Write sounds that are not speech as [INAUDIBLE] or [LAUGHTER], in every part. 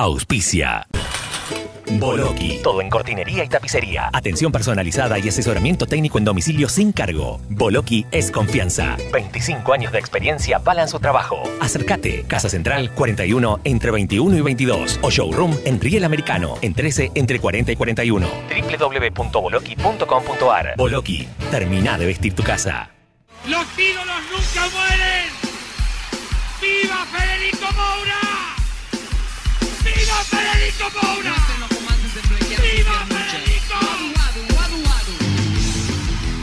auspicia. Boloki. Todo en cortinería y tapicería. Atención personalizada y asesoramiento técnico en domicilio sin cargo. Boloki es confianza. 25 años de experiencia avalan su trabajo. Acércate. Casa Central 41 entre 21 y 22. O showroom en Riel Americano en 13 entre 40 y 41. www.boloki.com.ar. Boloki. Termina de vestir tu casa. ¡Los ídolos nunca mueren!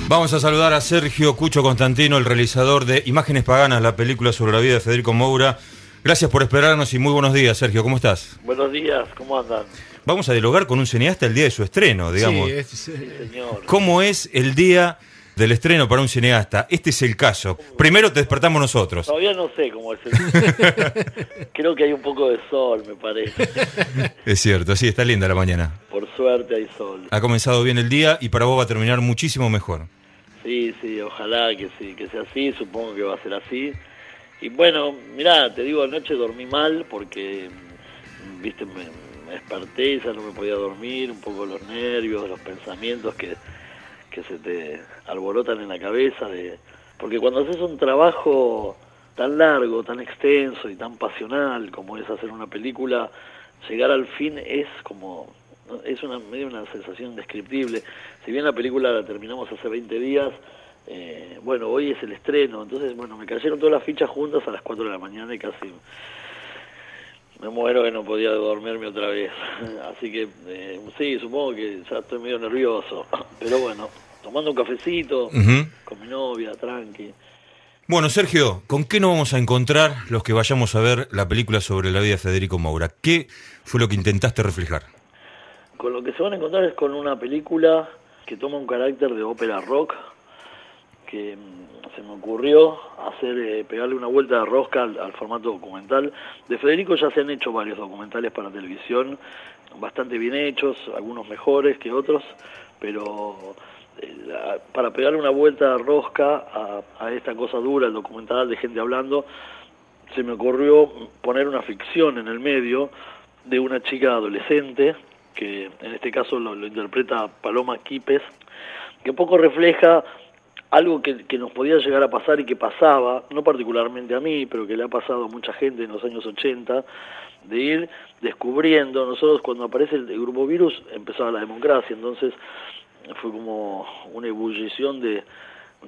Vamos a saludar a Sergio Cucho Constantino, el realizador de Imágenes Paganas, la película sobre la vida de Federico Moura. Gracias por esperarnos y muy buenos días, Sergio. ¿Cómo estás? Buenos días, ¿cómo andan? Vamos a dialogar con un cineasta el día de su estreno, digamos. Sí, es- Sí, señor. ¿Cómo es el día del estreno para un cineasta? Este es el caso. Primero te despertamos nosotros. Todavía no sé cómo es el... [LAUGHS] Creo que hay un poco de sol, me parece. Es cierto, sí, está linda la mañana. Por suerte hay sol. Ha comenzado bien el día y para vos va a terminar muchísimo mejor. Sí, sí, ojalá que sí, que sea así, supongo que va a ser así. Y bueno, mirá, te digo, anoche dormí mal porque, mm, viste, me, me desperté y ya no me podía dormir, un poco los nervios, los pensamientos que, que se te alborotan en la cabeza. De, porque cuando haces un trabajo tan largo, tan extenso y tan pasional como es hacer una película, llegar al fin es como ¿no? es una medio una sensación indescriptible. Si bien la película la terminamos hace 20 días, eh, bueno, hoy es el estreno, entonces bueno, me cayeron todas las fichas juntas a las 4 de la mañana y casi me muero que no podía dormirme otra vez. [LAUGHS] Así que eh, sí, supongo que ya estoy medio nervioso, [LAUGHS] pero bueno, tomando un cafecito con mi novia, tranqui. Bueno, Sergio, ¿con qué nos vamos a encontrar los que vayamos a ver la película sobre la vida de Federico Moura? ¿Qué fue lo que intentaste reflejar? Con lo que se van a encontrar es con una película que toma un carácter de ópera rock, que mm, se me ocurrió hacer eh, pegarle una vuelta de rosca al, formato documental. De Federico ya se han hecho varios documentales para televisión, bastante bien hechos, algunos mejores que otros, pero eh, para pegarle una vuelta de rosca a, a esta cosa dura, el documental de gente hablando, se me ocurrió poner una ficción en el medio de una chica adolescente, que en este caso lo, interpreta Paloma Quipes, que un poco refleja algo que, que nos podía llegar a pasar y que pasaba, no particularmente a mí, pero que le ha pasado a mucha gente en los años 80, de ir descubriendo, nosotros cuando aparece el, grupo virus empezaba la democracia, entonces fue como una ebullición de,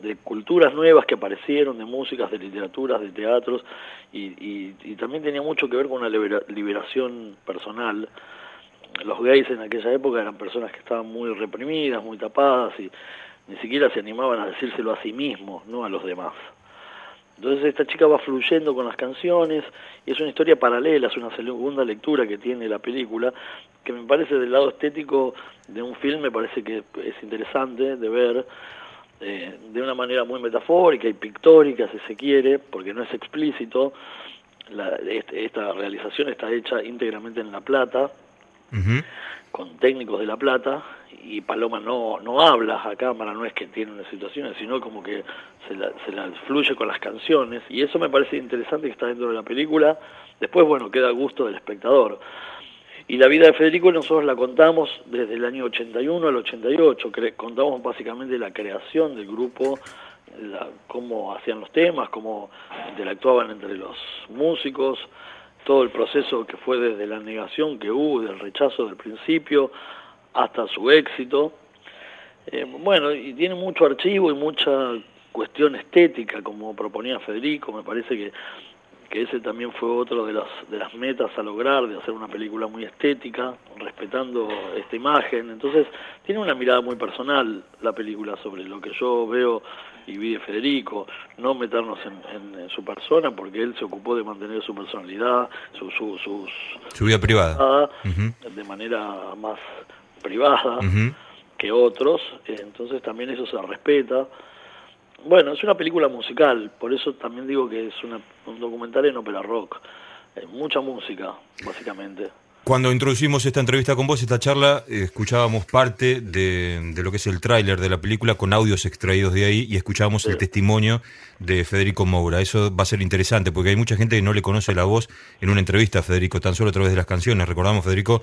de culturas nuevas que aparecieron, de músicas, de literaturas, de teatros, y, y- y también tenía mucho que ver con una libera- liberación personal. Los gays en aquella época eran personas que estaban muy reprimidas, muy tapadas, y ni siquiera se animaban a decírselo a sí mismos, no a los demás. Entonces esta chica va fluyendo con las canciones y es una historia paralela, es una segunda lectura que tiene la película, que me parece del lado estético de un film, me parece que es interesante de ver eh, de una manera muy metafórica y pictórica, si se quiere, porque no es explícito. La- este- esta realización está hecha íntegramente en La Plata, Con técnicos de La Plata y Paloma no, no habla a cámara, no es que tiene unas situaciones, sino como que se la, se la fluye con las canciones y eso me parece interesante que está dentro de la película. Después, bueno, queda a gusto del espectador. Y la vida de Federico nosotros la contamos desde el año 81 al 88, cre- contamos básicamente la creación del grupo, la- cómo hacían los temas, cómo interactuaban entre los músicos, todo el proceso que fue desde la negación que hubo, del rechazo del principio, hasta su éxito. Eh, bueno, y tiene mucho archivo y mucha cuestión estética, como proponía Federico, me parece que, que ese también fue otro de las, de las metas a lograr, de hacer una película muy estética, respetando esta imagen. Entonces, tiene una mirada muy personal la película sobre lo que yo veo y vi de Federico, no meternos en, en- en su persona, porque él se ocupó de mantener su personalidad, su, su, sus Su vida privada. de manera más privada que otros, entonces también eso se respeta. Bueno, es una película musical, por eso también digo que es una- un documental en ópera rock. Eh, mucha música, básicamente. Cuando introducimos esta entrevista con vos, esta charla, eh, escuchábamos parte de, lo que es el tráiler de la película con audios extraídos de ahí y escuchábamos el testimonio de Federico Moura. Eso va a ser interesante porque hay mucha gente que no le conoce la voz en una entrevista a Federico, tan solo a través de las canciones. Recordamos, Federico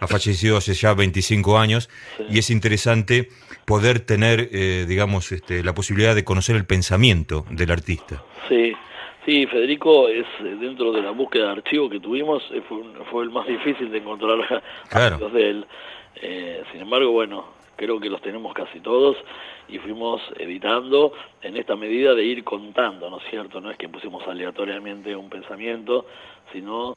ha fallecido hace ya 25 años y es interesante poder tener, eh, digamos, este, la posibilidad de conocer el pensamiento del artista. Sí, Sí, Federico es eh, dentro de la búsqueda de archivo que tuvimos eh, fue, el más difícil de encontrar [LAUGHS] claro. de él. Eh, sin embargo, bueno, creo que los tenemos casi todos y fuimos editando en esta medida de ir contando, ¿no es cierto? No es que pusimos aleatoriamente un pensamiento, sino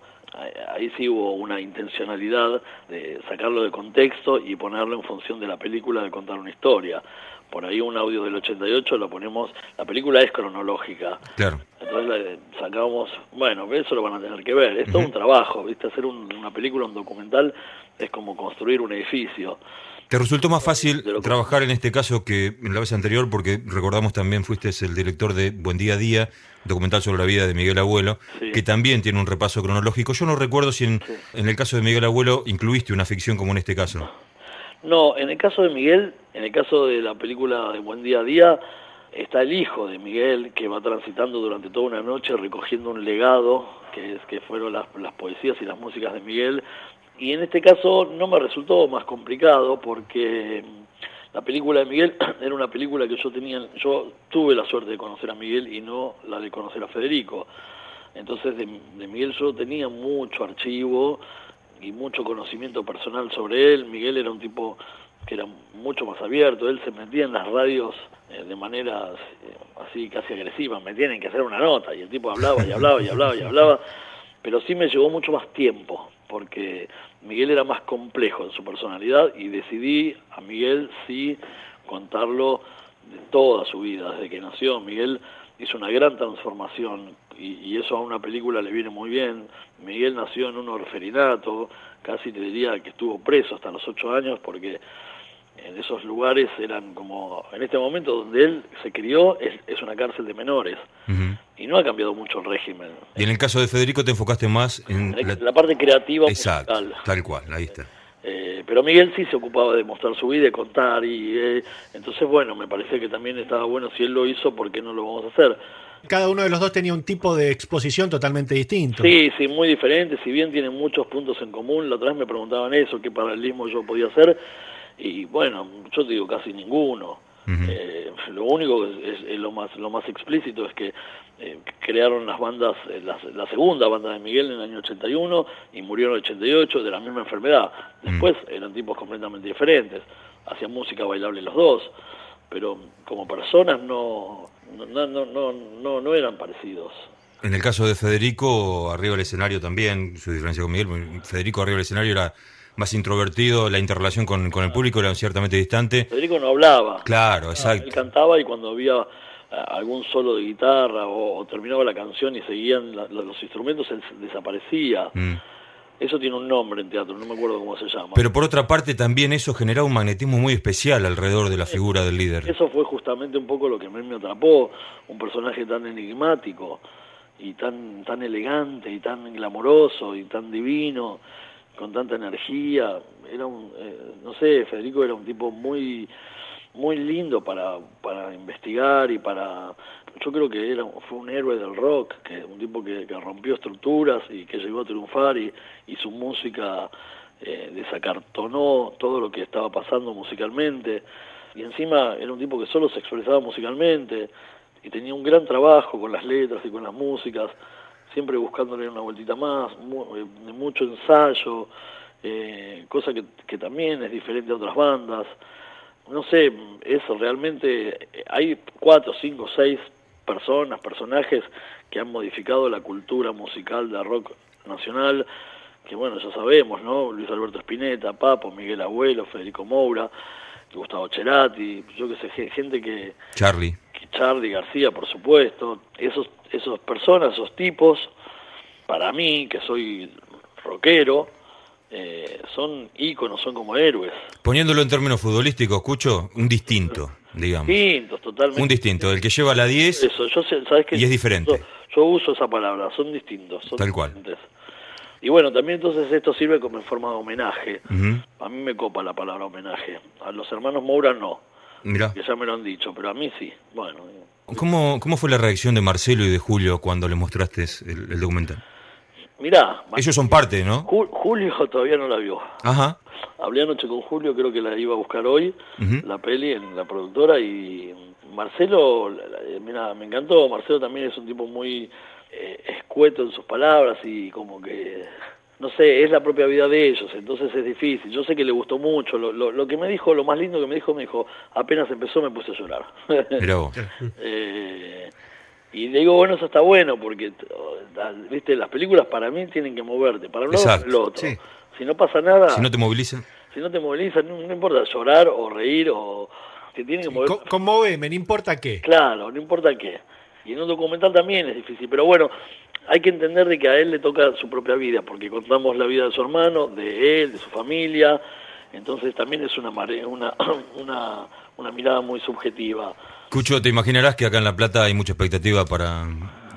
ahí sí hubo una intencionalidad de sacarlo de contexto y ponerlo en función de la película de contar una historia por ahí un audio del 88 lo ponemos, la película es cronológica. Claro. Entonces sacamos, bueno, eso lo van a tener que ver, es todo un trabajo, ¿viste? Hacer una película, un documental, es como construir un edificio. ¿Te resultó más fácil trabajar en este caso que en la vez anterior? Porque recordamos también fuiste el director de Buen Día a Día, documental sobre la vida de Miguel Abuelo, que también tiene un repaso cronológico. Yo no recuerdo si en, en el caso de Miguel Abuelo incluiste una ficción como en este caso. No, en el caso de Miguel, en el caso de la película de Buen Día a Día, está el hijo de Miguel que va transitando durante toda una noche recogiendo un legado, que, es, que fueron las, las poesías y las músicas de Miguel. Y en este caso no me resultó más complicado porque la película de Miguel [CLEARS THROAT] era una película que yo tenía, yo tuve la suerte de conocer a Miguel y no la de conocer a Federico. Entonces de, de Miguel yo tenía mucho archivo y mucho conocimiento personal sobre él. Miguel era un tipo que era mucho más abierto, él se metía en las radios eh, de manera eh, así casi agresiva, me tienen que hacer una nota. Y el tipo hablaba y hablaba y hablaba y hablaba, pero sí me llevó mucho más tiempo, porque Miguel era más complejo en su personalidad y decidí a Miguel sí contarlo de toda su vida, desde que nació. Miguel hizo una gran transformación y, eso a una película le viene muy bien. Miguel nació en un orferinato, casi te diría que estuvo preso hasta los ocho años porque en esos lugares eran como, en este momento donde él se crió es, una cárcel de menores y no ha cambiado mucho el régimen. Y en el caso de Federico te enfocaste más en, la, parte creativa. Exacto, tal cual, ahí está. Pero Miguel sí se ocupaba de mostrar su vida, de contar, y eh, entonces, bueno, me parecía que también estaba bueno, si él lo hizo, ¿por qué no lo vamos a hacer? Cada uno de los dos tenía un tipo de exposición totalmente distinto. Sí, sí, muy diferente, si bien tienen muchos puntos en común, la otra vez me preguntaban eso, qué paralelismo yo podía hacer, y bueno, yo te digo casi ninguno. Eh, lo único es, es, lo más lo más explícito es que eh, crearon las bandas, eh, la, segunda banda de Miguel en el año 81 y murió en el 88 de la misma enfermedad. Después eran tipos completamente diferentes, hacían música bailable los dos, pero como personas no, no, no, no, no, no eran parecidos. En el caso de Federico, arriba del escenario también, su diferencia con Miguel, Federico arriba del escenario era más introvertido, la interrelación con, con el público era ciertamente distante. Federico no hablaba. Claro, exacto. él cantaba y cuando había algún solo de guitarra o, terminaba la canción y seguían los instrumentos, él desaparecía. Mm. Eso tiene un nombre en teatro, no me acuerdo cómo se llama. Pero por otra parte también eso generaba un magnetismo muy especial alrededor de la figura del líder. Eso fue justamente un poco lo que me atrapó, un personaje tan enigmático y tan, tan elegante y tan glamoroso y tan divino, con tanta energía. Era un, eh, no sé, Federico era un tipo muy muy lindo para, para investigar y para... Yo creo que era, fue un héroe del rock, que un tipo que, rompió estructuras y que llegó a triunfar y, y su música eh, desacartonó todo lo que estaba pasando musicalmente. Y encima era un tipo que solo se expresaba musicalmente y tenía un gran trabajo con las letras y con las músicas, siempre buscándole una vueltita más, eh, mucho ensayo, eh, cosa que, que también es diferente a otras bandas no sé, eso realmente, hay cuatro, cinco, seis personas, personajes que han modificado la cultura musical de rock nacional, que bueno, ya sabemos, ¿no? Luis Alberto Spinetta, Papo, Miguel Abuelo, Federico Moura, Gustavo Cerati, yo que sé, gente que... Charlie. Charlie García, por supuesto. Esos, esos personas, esos tipos, para mí, que soy rockero, eh, son íconos, son como héroes. Poniéndolo en términos futbolísticos, escucho, un distinto, digamos. Distintos, totalmente. Un distinto, el que lleva la 10 Eso, yo sé, ¿sabes y es diferente. Yo, uso esa palabra, son distintos. Son Tal cual. Y bueno, también entonces esto sirve como en forma de homenaje. A mí me copa la palabra homenaje. A los hermanos Moura no, Mirá. que ya me lo han dicho, pero a mí sí. Bueno, ¿Cómo, ¿Cómo fue la reacción de Marcelo y de Julio cuando le mostraste el, el documental? mirá, Ellos son parte, ¿no? Ju- Julio todavía no la vio. Ajá. Hablé anoche con Julio, creo que la iba a buscar hoy, Ujú. la peli en la productora y Marcelo, la- mira, me encantó, Marcelo también es un tipo muy eh, escueto en sus palabras y como que, no sé, es la propia vida de ellos, entonces es difícil. Yo sé que le gustó mucho, lo, lo, lo que me dijo, lo más lindo que me dijo, me dijo, apenas empezó me puse a llorar. [LAUGHS] Vos. Eh, y le digo, bueno, eso está bueno, porque, viste, las películas para mí tienen que moverte, para un lado Exacto. lo otro. Sí. Si no pasa nada, Si no te movilizan. si no te movilizan, no, no importa llorar o reír o te tienen que mover. Co- Conmoveme, no importa qué. Claro, no importa qué. Y en un documental también es difícil, pero bueno, hay que entender de que a él le toca su propia vida, porque contamos la vida de su hermano, de él, de su familia, entonces también es una mare- una, [CLEARS THROAT] una, una mirada muy subjetiva. Cucho, te imaginarás que acá en La Plata hay mucha expectativa para...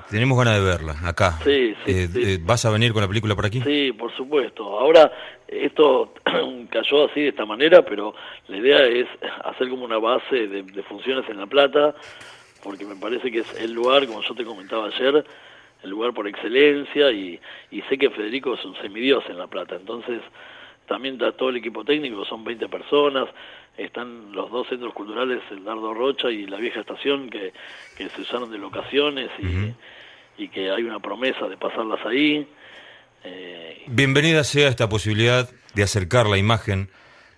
Tenemos ganas de verla, acá. Sí, sí, Eh, sí. eh, ¿Vas a venir con la película por aquí? Sí, por supuesto. Ahora, esto [CLEARS THROAT] cayó así de esta manera, pero la idea es hacer como una base de, de funciones en La Plata, porque me parece que es el lugar, como yo te comentaba ayer, el lugar por excelencia, y, y sé que Federico es un semidios en La Plata, entonces también está todo el equipo técnico, son 20 personas, están los dos centros culturales, el Dardo Rocha y la vieja estación, que, que se usaron de locaciones y, y que hay una promesa de pasarlas ahí. Eh, Bienvenida sea esta posibilidad de acercar la imagen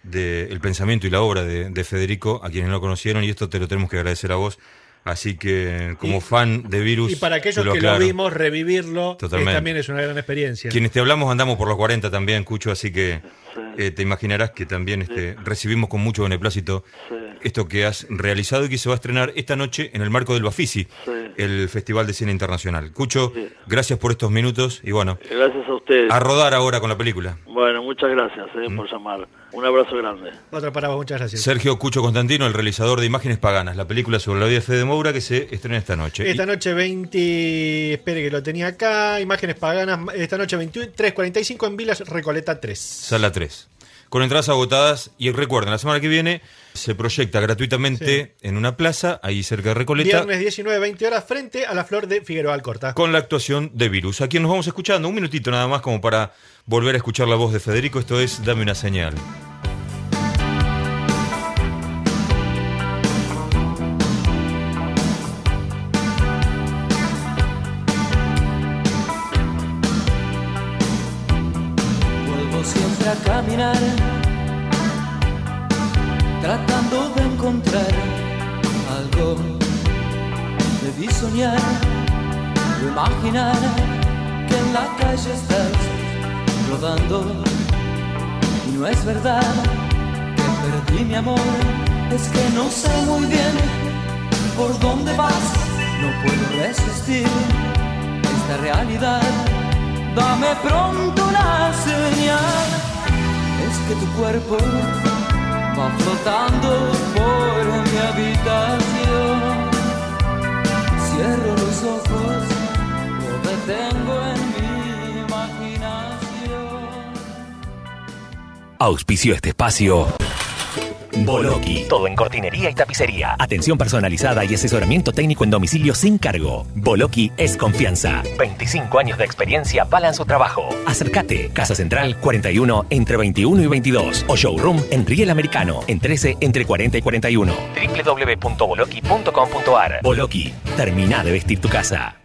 del pensamiento y la obra de, de Federico a quienes no lo conocieron y esto te lo tenemos que agradecer a vos. Así que como Y- fan de Virus... Y para aquellos que aclaro. lo vimos, revivirlo es- Totalmente. también es una gran experiencia. Quienes te hablamos andamos por los 40 también, Cucho, así que Sí. eh, te imaginarás que también este, recibimos con mucho beneplácito Sí. Esto que has realizado y que se va a estrenar esta noche en el marco del Bafisi, Sí. el Festival de Cine Internacional. Cucho, Sí. gracias por estos minutos y bueno, Gracias a ustedes. a rodar ahora con la película. Bueno, muchas gracias eh, Mm. por llamar. Un abrazo grande. Otra para vos, muchas gracias. Sergio Cucho Constantino, el realizador de Imágenes Paganas, la película sobre la vida de Fede Moura que se estrena esta noche. Esta noche 20, espere que lo tenía acá, imágenes paganas, esta noche 23.45 en Vilas Recoleta 3. Sala 3. Con entradas agotadas y recuerden, la semana que viene se proyecta gratuitamente en una plaza ahí cerca de Recoleta Viernes 19, 20 horas frente a la flor de Figueroa Alcorta. con la actuación de Virus. A quien nos vamos escuchando, un minutito nada más como para volver a escuchar la voz de Federico. Esto es Dame una señal. Vuelvo siempre a caminar, encontrar algo. Debí soñar, imaginar que en la calle estás rodando. Y no es verdad que perdí mi amor, es que no sé muy bien por dónde vas. No puedo resistir esta realidad. Dame pronto una señal. Es que tu cuerpo va flotando por mi habitación. Cierro los ojos, lo detengo en mi imaginación. Auspicio este espacio. Boloki. Todo en cortinería y tapicería. Atención personalizada y asesoramiento técnico en domicilio sin cargo. Boloki es confianza. 25 años de experiencia avalan su trabajo. Acércate. Casa Central 41 entre 21 y 22. O showroom en Riel Americano en 13 entre 40 y 41. www.boloki.com.ar Boloki. Termina de vestir tu casa.